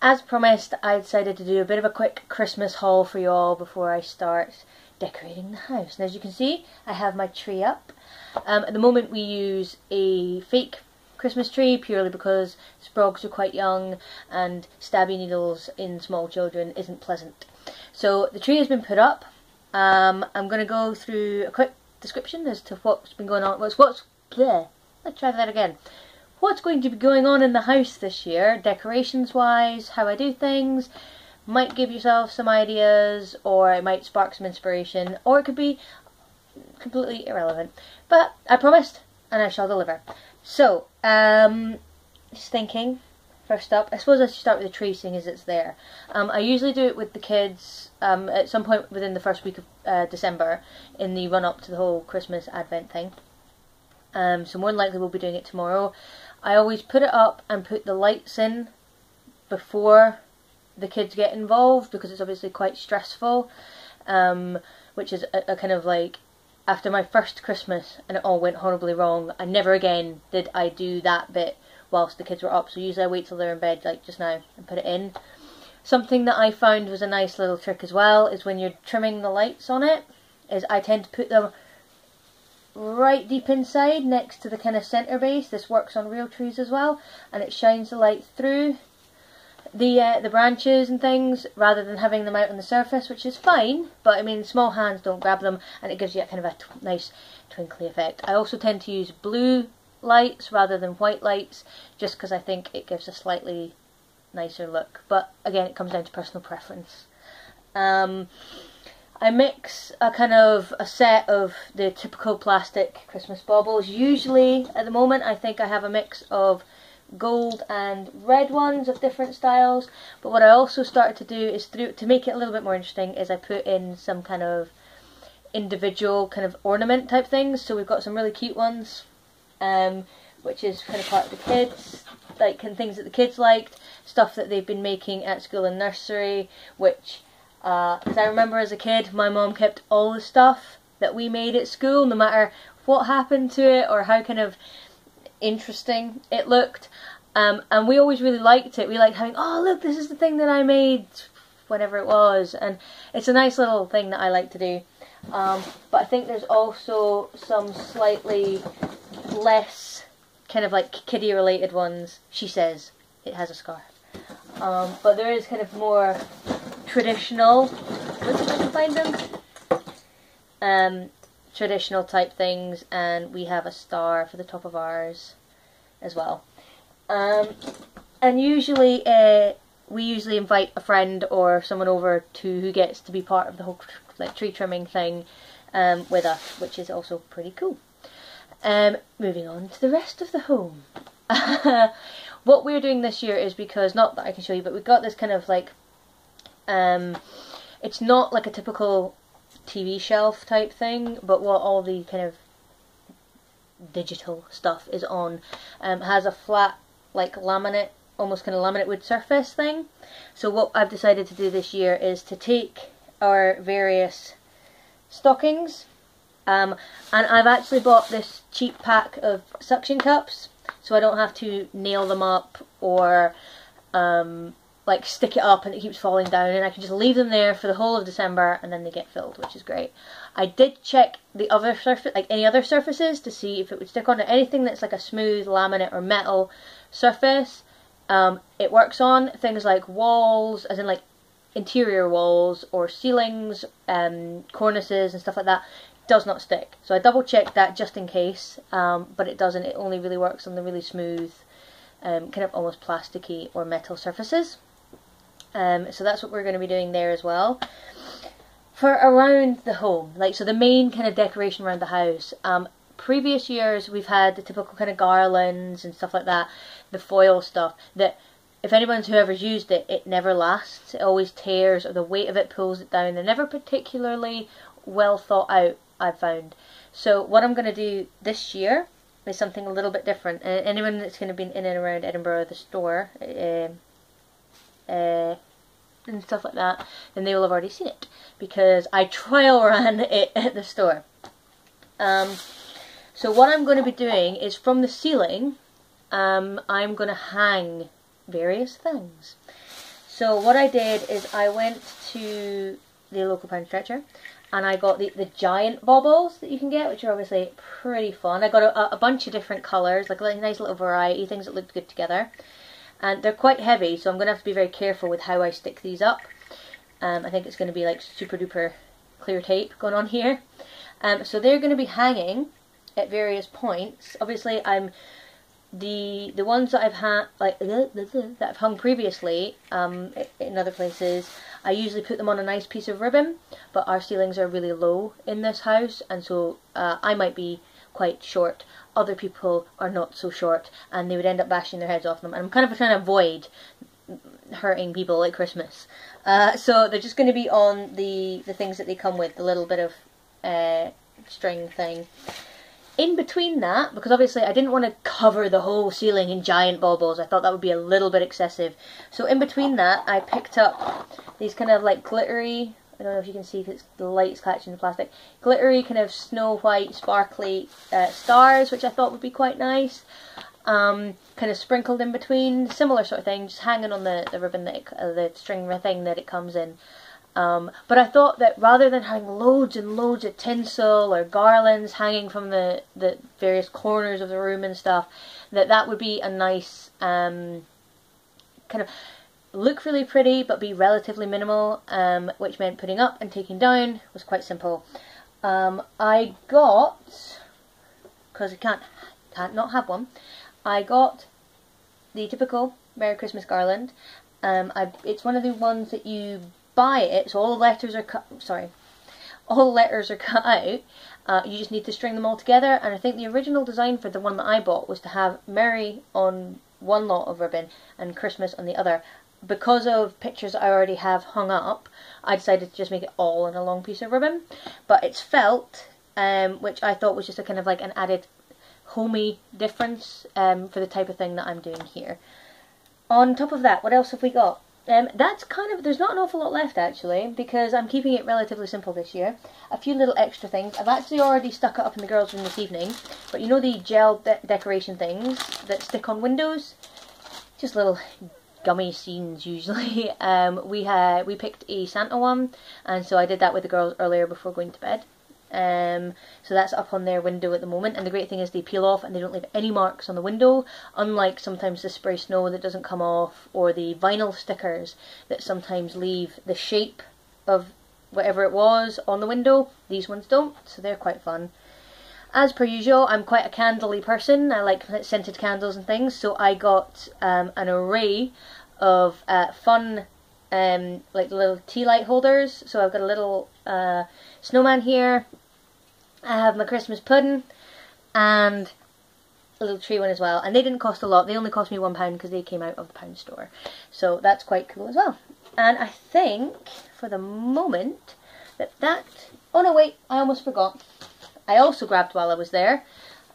As promised, I decided to do a bit of a quick Christmas haul for you all before I start decorating the house. And as you can see, I have my tree up. Um, at the moment we use a fake Christmas tree purely because sprogs are quite young and stabby needles in small children isn't pleasant. So the tree has been put up. Um, I'm going to go through a quick description as to what's been going on. What's what's bleh. Let's try that again what's going to be going on in the house this year, decorations wise, how I do things, might give yourself some ideas, or it might spark some inspiration, or it could be completely irrelevant. But I promised, and I shall deliver. So, um, just thinking, first up, I suppose I should start with the tree, seeing as it's there. Um, I usually do it with the kids um, at some point within the first week of uh, December, in the run up to the whole Christmas Advent thing. Um, so more than likely we'll be doing it tomorrow. I always put it up and put the lights in before the kids get involved because it's obviously quite stressful. Um, which is a, a, kind of like after my first Christmas and it all went horribly wrong. I never again did I do that bit whilst the kids were up. So usually I wait till they're in bed, like just now, and put it in. Something that I found was a nice little trick as well is when you're trimming the lights on it, is I tend to put them right deep inside next to the kind of centre base. This works on real trees as well and it shines the light through the uh, the branches and things rather than having them out on the surface which is fine but I mean small hands don't grab them and it gives you a kind of a tw nice twinkly effect. I also tend to use blue lights rather than white lights just because I think it gives a slightly nicer look but again it comes down to personal preference. Um, I mix a kind of a set of the typical plastic Christmas baubles. Usually, at the moment, I think I have a mix of gold and red ones of different styles. But what I also started to do is through to make it a little bit more interesting is I put in some kind of individual kind of ornament type things. So we've got some really cute ones, um, which is kind of part of the kids, like and things that the kids liked, stuff that they've been making at school and nursery, which because uh, I remember as a kid, my mom kept all the stuff that we made at school, no matter what happened to it or how kind of interesting it looked. Um, and we always really liked it. We liked having, oh look, this is the thing that I made, whatever it was. And it's a nice little thing that I like to do. Um, but I think there's also some slightly less kind of like kiddie related ones. She says it has a scarf. Um, but there is kind of more traditional, let's see if I can find them, um, traditional type things, and we have a star for the top of ours as well. Um, and usually, uh, we usually invite a friend or someone over to who gets to be part of the whole like tree trimming thing um, with us, which is also pretty cool. Um, moving on to the rest of the home. what we're doing this year is because, not that I can show you, but we've got this kind of like um, it's not like a typical TV shelf type thing, but what all the kind of digital stuff is on um, has a flat like laminate, almost kind of laminate wood surface thing. So what I've decided to do this year is to take our various stockings um, and I've actually bought this cheap pack of suction cups so I don't have to nail them up or um, like stick it up and it keeps falling down and I can just leave them there for the whole of December and then they get filled which is great. I did check the other surface, like any other surfaces to see if it would stick on. Anything that's like a smooth laminate or metal surface um, it works on. Things like walls as in like interior walls or ceilings, um, cornices and stuff like that does not stick. So I double checked that just in case um, but it doesn't. It only really works on the really smooth um, kind of almost plasticky or metal surfaces. Um, so that's what we're going to be doing there as well. For around the home, like so the main kind of decoration around the house, um, previous years we've had the typical kind of garlands and stuff like that, the foil stuff that if anyone's whoever's used it, it never lasts. It always tears or the weight of it pulls it down. They're never particularly well thought out, I've found. So what I'm going to do this year is something a little bit different. And anyone that's going to be in and around Edinburgh, the store, uh, uh, and stuff like that, then they will have already seen it because I trial ran it at the store. Um, so what I'm going to be doing is from the ceiling, um, I'm going to hang various things. So what I did is I went to the local Poundstretcher and I got the, the giant baubles that you can get, which are obviously pretty fun. I got a, a bunch of different colours, like a nice little variety, things that looked good together. And they're quite heavy, so I'm going to have to be very careful with how I stick these up. Um, I think it's going to be like super duper clear tape going on here. Um, so they're going to be hanging at various points. Obviously, I'm the the ones that I've had like that I've hung previously um, in other places. I usually put them on a nice piece of ribbon, but our ceilings are really low in this house, and so uh, I might be quite short. Other people are not so short, and they would end up bashing their heads off them. And I'm kind of trying to avoid hurting people at Christmas. Uh, so they're just going to be on the the things that they come with, the little bit of uh, string thing in between that, because obviously I didn't want to cover the whole ceiling in giant baubles, I thought that would be a little bit excessive. So in between that, I picked up these kind of like glittery, I don't know if you can see because the light's catching the plastic, glittery kind of snow white sparkly uh, stars, which I thought would be quite nice. Um, kind of sprinkled in between, similar sort of thing, just hanging on the, the ribbon, that it, uh, the string thing that it comes in. Um, but I thought that rather than having loads and loads of tinsel or garlands hanging from the, the various corners of the room and stuff, that that would be a nice um, kind of look really pretty but be relatively minimal, um, which meant putting up and taking down was quite simple. Um, I got, because I can't, can't not have one, I got the typical Merry Christmas garland. Um, I, it's one of the ones that you buy it, so all the letters are cut, sorry, all the letters are cut out, uh, you just need to string them all together, and I think the original design for the one that I bought was to have Merry on one lot of ribbon and Christmas on the other. Because of pictures I already have hung up, I decided to just make it all in a long piece of ribbon, but it's felt, um, which I thought was just a kind of like an added homey difference um, for the type of thing that I'm doing here. On top of that, what else have we got? Um, that's kind of, there's not an awful lot left actually, because I'm keeping it relatively simple this year. A few little extra things. I've actually already stuck it up in the girls' room this evening, but you know the gel de decoration things that stick on windows? Just little gummy scenes usually. Um, we had we picked a Santa one, and so I did that with the girls earlier before going to bed. Um, so that's up on their window at the moment. And the great thing is they peel off and they don't leave any marks on the window, unlike sometimes the spray snow that doesn't come off or the vinyl stickers that sometimes leave the shape of whatever it was on the window. These ones don't, so they're quite fun. As per usual, I'm quite a candly person. I like scented candles and things, so I got um, an array of uh, fun um, like little tea light holders. So I've got a little uh, snowman here, I have my Christmas pudding and a little tree one as well. And they didn't cost a lot. They only cost me one pound because they came out of the pound store. So that's quite cool as well. And I think for the moment that that... Oh no, wait, I almost forgot. I also grabbed while I was there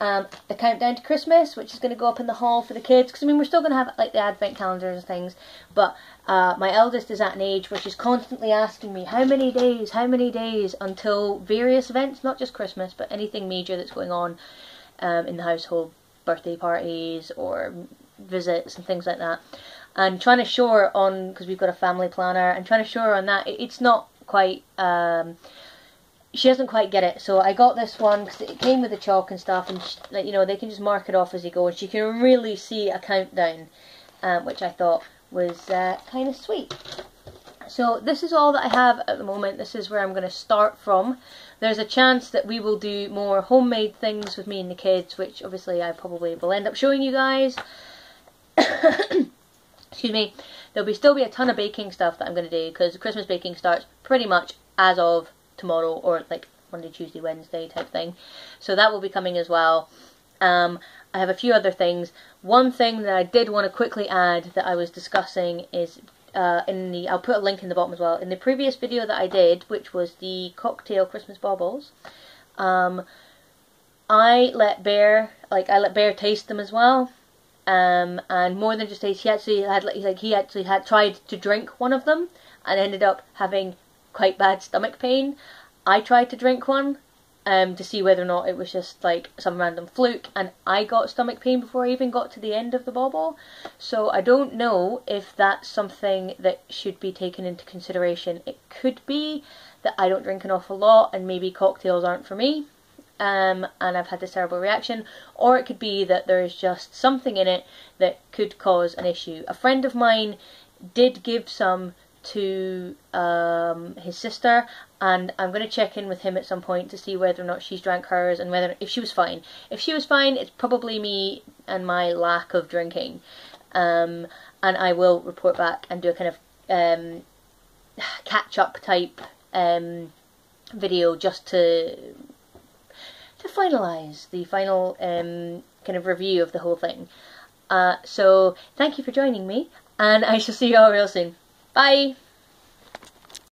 um, the countdown to Christmas, which is going to go up in the hall for the kids. Because I mean, we're still going to have like the advent calendars and things, but uh, my eldest is at an age where she's constantly asking me how many days, how many days until various events, not just Christmas, but anything major that's going on um, in the household, birthday parties or visits and things like that. And trying to show her on because we've got a family planner, and trying to show her on that it's not quite. Um, she doesn't quite get it. So I got this one because it came with the chalk and stuff, and she, you know they can just mark it off as you go, and she can really see a countdown, um, which I thought was uh, kind of sweet. So this is all that I have at the moment. This is where I'm going to start from. There's a chance that we will do more homemade things with me and the kids, which obviously I probably will end up showing you guys. Excuse me. There'll be still be a ton of baking stuff that I'm going to do because Christmas baking starts pretty much as of tomorrow or like Monday, Tuesday, Wednesday type thing. So that will be coming as well. Um, I have a few other things. One thing that I did want to quickly add that I was discussing is uh, in the I'll put a link in the bottom as well. In the previous video that I did, which was the cocktail Christmas baubles, um, I let Bear like I let Bear taste them as well. Um, and more than just taste, he actually had like he actually had tried to drink one of them and ended up having quite bad stomach pain. I tried to drink one um, to see whether or not it was just like some random fluke and I got stomach pain before I even got to the end of the bauble. So I don't know if that's something that should be taken into consideration. It could be that I don't drink an awful lot and maybe cocktails aren't for me. Um, and I've had this terrible reaction, or it could be that there is just something in it that could cause an issue. A friend of mine did give some to um, his sister, and I'm going to check in with him at some point to see whether or not she's drank hers and whether if she was fine. If she was fine, it's probably me and my lack of drinking, um, and I will report back and do a kind of um, catch up type um, video just to to finalise the final um, kind of review of the whole thing. Uh, so thank you for joining me, and I shall see you all real soon. Bye!